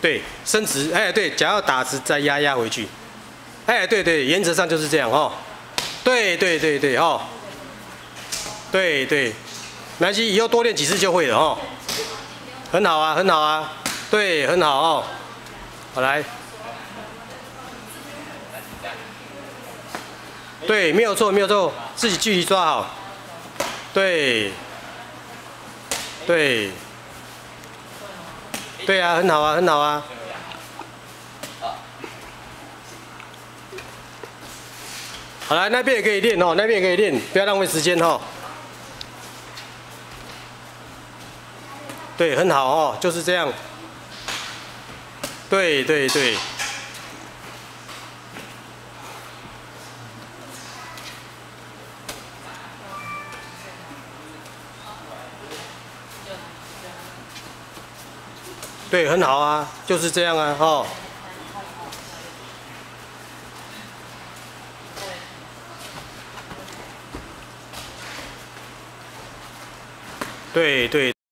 对，伸直，哎，对，脚要打直，再压压回去。哎，对对，原则上就是这样哦。对对对对哦。对对，南希，以后多练几次就会了哦。很好啊，很好啊，对，很好哦。好来。对，没有错，没有错，自己距离抓好。对。对。对啊，很好啊，很好啊。好了，那边也可以练哦，那边也可以练，不要浪费时间哦。对，很好哦，就是这样。对对对。对，很好啊，就是这样啊，哈。对对。